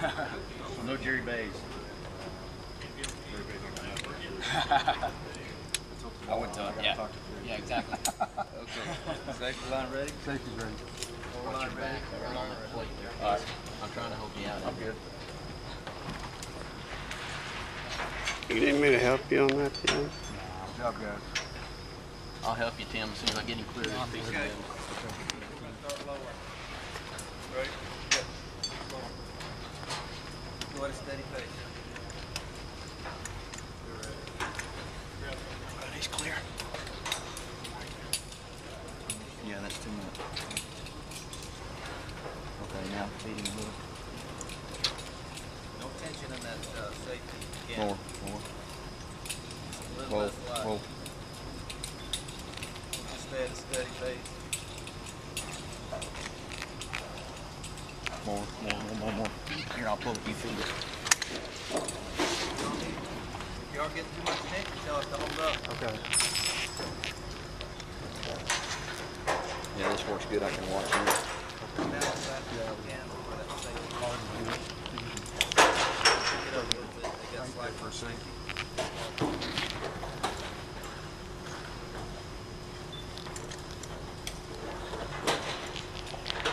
no Jerry Bays. I went to, him. yeah. To yeah, exactly. okay. Safety line ready? Safety ready. Line back, there. All right. I'm trying to help you out. I'm good. You need me to help you on that, Tim? Good job, guys. I'll help you, Tim, as soon as I get him cleared. No, steady pace. Clear. Yeah, that's too much. Okay, now feed him a little. No tension in that uh, safety. Again, More, more. A little Whoa, less light. whoa. Just stay at a steady pace. More, more, more, more, more. Here, I'll pull it, you feed it. If y'all getting too much tension, tell us to hold up. Okay. Yeah, this works good. I can watch it. Come down as fast you can over that safety. Get over with it. They got slack for safety.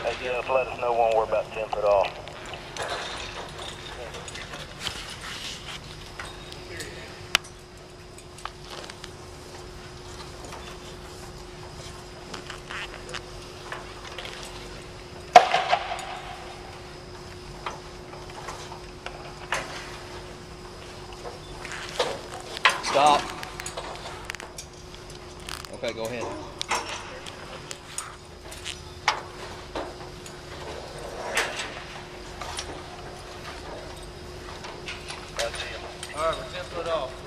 Hey, Jeff, let us know when we're about 10 foot off. Stop. Okay, go ahead. All right, we're ten foot off.